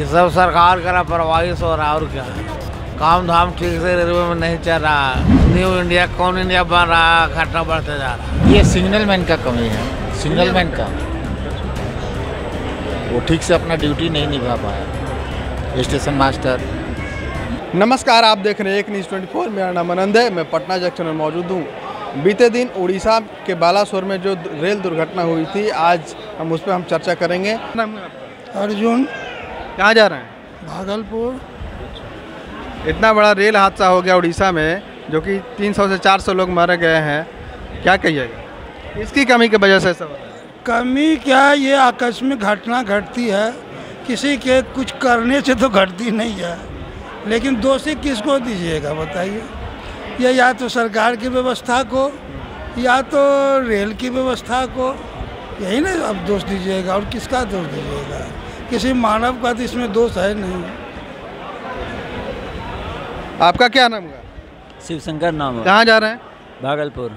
ये सब सरकार का लापरवाही से हो रहा और क्या? काम धाम ठीक से रेलवे में नहीं चल रहा न्यू इंडिया कौन इंडिया बन रहा है? घाटा बढ़ते जा रहा ये सिग्नल मैन का कमी है। सिग्नल मैन का। वो ठीक से अपना ड्यूटी नहीं निभा पाया। स्टेशन मास्टर नमस्कार आप देख रहे हैं एक न्यूज़ ट्वेंटी फोर। मेरा नाम आनंद है। मैं पटना जंक्शन में मौजूद हूँ। बीते दिन उड़ीसा के बालासोर में जो रेल दुर्घटना हुई थी आज हम उस पर हम चर्चा करेंगे? अर्जुन। कहाँ जा रहे हैं? भागलपुर। इतना बड़ा रेल हादसा हो गया उड़ीसा में जो कि 300 से 400 लोग मारे गए हैं। क्या कहिएगा इसकी कमी की वजह से है कमी क्या ये आकस्मिक घटना घटती है। किसी के कुछ करने से तो घटती नहीं है। लेकिन दोषी किसको दीजिएगा बताइए। या या तो सरकार की व्यवस्था को या तो रेल की व्यवस्था को। यही ना अब दोष दीजिएगा। और किसका दोष दीजिएगा? किसी मानव का तो इसमें दोष है नहीं। आपका क्या नाम है शिवशंकर नाम है कहाँ जा रहे हैं? भागलपुर।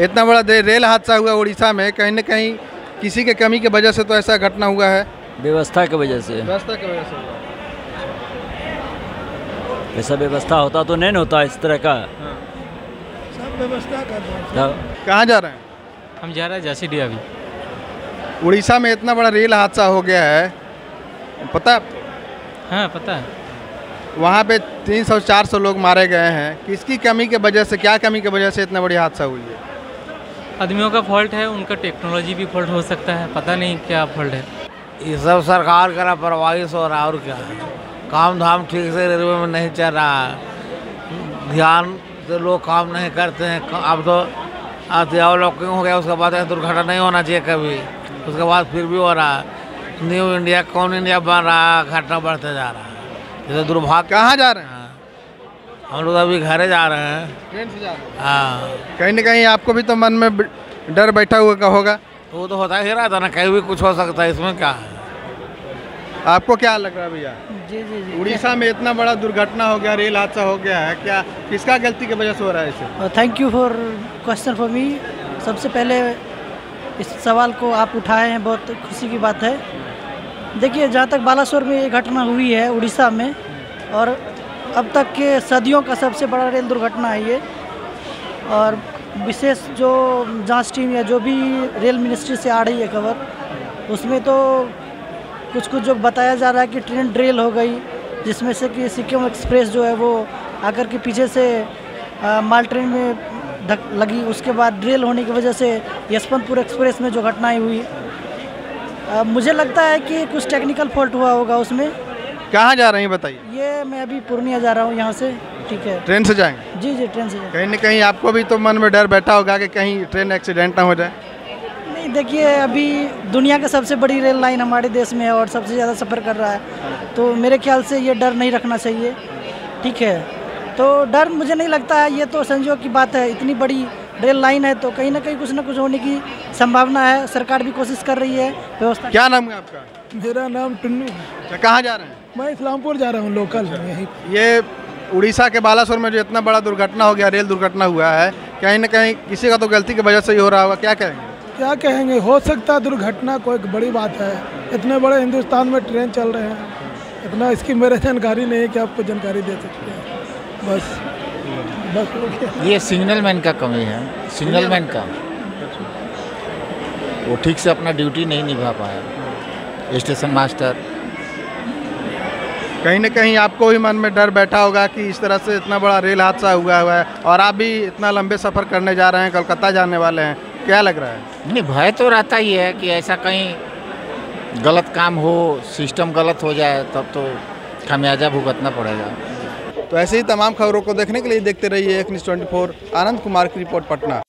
इतना बड़ा रेल हादसा हुआ उड़ीसा में कहीं ना कहीं किसी के कमी के वजह से तो ऐसा घटना हुआ है? व्यवस्था की वजह से। व्यवस्था की वजह से ऐसा व्यवस्था होता तो नहीं होता इस तरह का। हाँ। सब व्यवस्था का है। कहाँ जा रहे हैं? हम जा रहे हैं जासीडी अभी उड़ीसा में इतना बड़ा रेल हादसा हो गया है पता? है हाँ पता है। वहाँ पे 300 400 लोग मारे गए हैं। किसकी कमी की वजह से क्या कमी की वजह से इतना बड़ी हादसा हुई है? आदमियों का फॉल्ट है उनका टेक्नोलॉजी भी फॉल्ट हो सकता है पता नहीं क्या फॉल्ट है। ये सब सरकार का लापरवाही से हो रहा और क्या? काम धाम ठीक से रेलवे में नहीं चल रहा है। ध्यान से लोग काम नहीं करते हैं। अब तो अत्यावलोकन हो गया उसके बाद दुर्घटना नहीं होना चाहिए कभी। उसके बाद फिर भी हो रहा है। न्यू इंडिया कौन इंडिया बन रहा है? घाटा बढ़ते जा रहा है। जैसे दुर्भाग्य। कहाँ जा रहे हैं? हम लोग अभी घरे जा रहे हैं। ट्रेन से जा रहे हैं? हाँ। कहीं ना कहीं आपको भी तो मन में डर बैठा हुआ का होगा। तो वो तो होता ही रहा था ना कहीं भी कुछ हो सकता है इसमें क्या है? आपको क्या लग रहा है भैया? जी जी जी। उड़ीसा में इतना बड़ा दुर्घटना हो गया रेल हादसा हो गया है क्या किसका गलती की वजह से हो रहा है इसे? Thank you for question for me सबसे पहले इस सवाल को आप उठाए हैं बहुत खुशी की बात है। देखिए जहाँ तक बालासोर में ये घटना हुई है उड़ीसा में और अब तक के सदियों का सबसे बड़ा रेल दुर्घटना है ये। और विशेष जो जाँच टीम या जो भी रेल मिनिस्ट्री से आ रही है खबर उसमें तो कुछ कुछ जो बताया जा रहा है कि ट्रेन ड्रेल हो गई जिसमें से कि सिक्किम एक्सप्रेस जो है वो आकर के पीछे से आ, माल ट्रेन में धक लगी। उसके बाद ड्रेल होने की वजह से यशवंतपुर एक्सप्रेस में जो घटनाएँ हुई आ, मुझे लगता है कि कुछ टेक्निकल फॉल्ट हुआ होगा उसमें। कहाँ जा रहे हैं बताइए? ये मैं अभी पूर्णिया जा रहा हूँ यहाँ से। ठीक है। ट्रेन से जाएँगे? जी जी ट्रेन से जा- कहीं ना कहीं आपको भी तो मन में डर बैठा होगा कि कहीं ट्रेन एक्सीडेंट ना हो जाए। नहीं देखिए अभी दुनिया का सबसे बड़ी रेल लाइन हमारे देश में है और सबसे ज़्यादा सफ़र कर रहा है। तो मेरे ख्याल से ये डर नहीं रखना चाहिए। ठीक है। तो डर मुझे नहीं लगता है ये तो संजोग की बात है इतनी बड़ी रेल लाइन है तो कहीं ना कहीं कुछ ना कुछ होने की संभावना है सरकार भी कोशिश कर रही है व्यवस्था क्या नाम है आपका? मेरा नाम टुन्नू है। अच्छा, कहाँ जा रहे हैं? मैं इस्लामपुर जा रहा हूँ लोकल यहीं ये उड़ीसा के बालासोर में जो इतना बड़ा दुर्घटना हो गया रेल दुर्घटना हुआ है कहीं ना कहीं किसी का तो गलती की वजह से ही हो रहा होगा क्या कहेंगे? क्या कहेंगे हो सकता है दुर्घटना कोई बड़ी बात है। इतने बड़े हिंदुस्तान में ट्रेन चल रहे हैं इतना इसकी मेरे जानकारी नहीं है कि आपको जानकारी दे सकते हैं। बस बस हो गया ये सिग्नल मैन का कमी है सिग्नल मैन का। वो ठीक से अपना ड्यूटी नहीं निभा पाया। स्टेशन मास्टर कहीं ना कहीं आपको भी मन में डर बैठा होगा कि इस तरह से इतना बड़ा रेल हादसा हुआ हुआ है और आप भी इतना लंबे सफ़र करने जा रहे हैं कलकत्ता जाने वाले हैं क्या लग रहा है? नहीं भय तो रहता ही है कि ऐसा कहीं गलत काम हो सिस्टम गलत हो जाए तब तो खामियाजा भुगतना पड़ेगा। तो ऐसे ही तमाम खबरों को देखने के लिए देखते रहिए एक न्यूज़ ट्वेंटी आनंद कुमार की रिपोर्ट पटना।